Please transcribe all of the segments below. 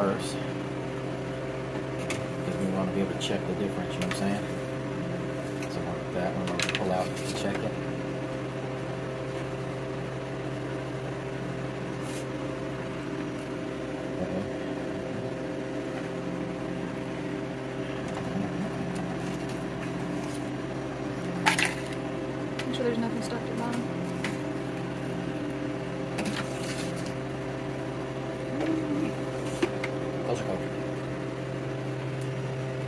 first. Because we want to be able to check the difference, you know what I'm saying? So that one, I'll pull out to check it. Sure there's nothing stuck to the bottom. Those are colored.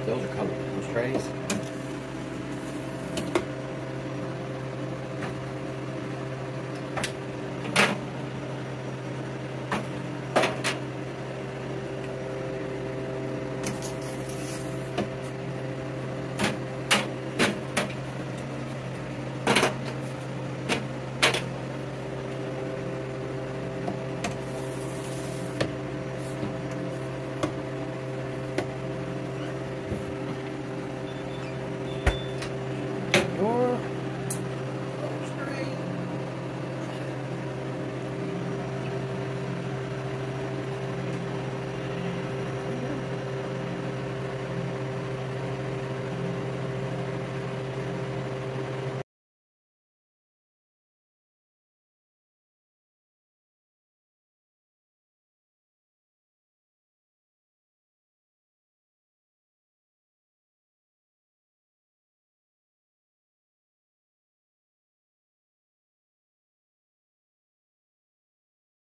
Those are colored. Those trays.